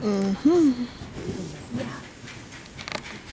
Mm-hmm.